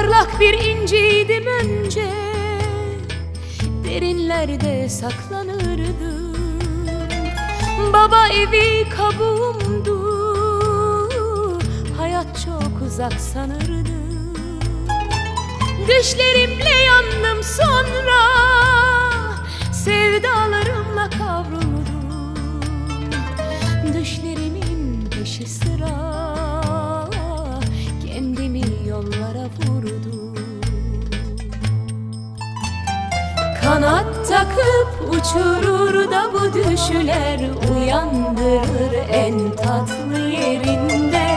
Parlak bir inciydim önce. Derinlerde saklanırdım Baba evi kabuğumdu. Hayat çok uzak sanırdım Düşlerimle yandım sonra yollara vurdum Kanat takıp uçurur da bu düşler Uyandırır en tatlı yerinde.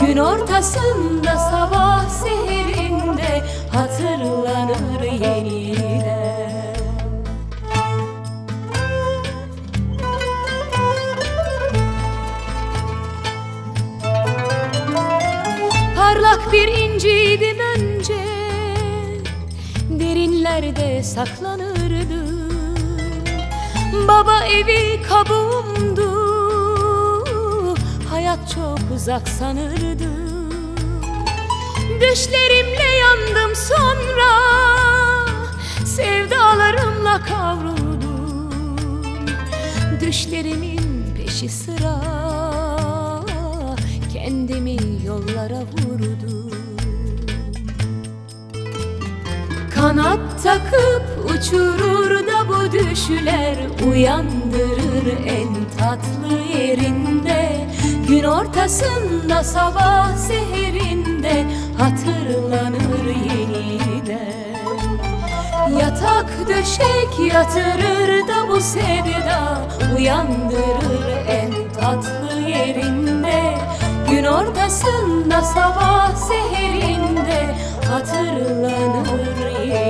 Gün ortasında sabah seherinde Hatırlanır yeniden. Bir inciydim önce Derinlerde saklanırdım Baba evi kabuğumdu Hayat çok uzak sanırdım Düşlerimle yandım sonra Sevdalarımla kavruldum Düşlerimin peşi sıra Kendimi yollara vurdum Kanat takıp uçurur da bu düşler Uyandırır en tatlı yerinde. Gün ortasında sabah seherinde Hatırlanır yeniden. Yatak döşek yatırır da bu sevda Uyandırır en tatlı yerinde. Gün ortasında sabah seherinde Hatırlanır yeniden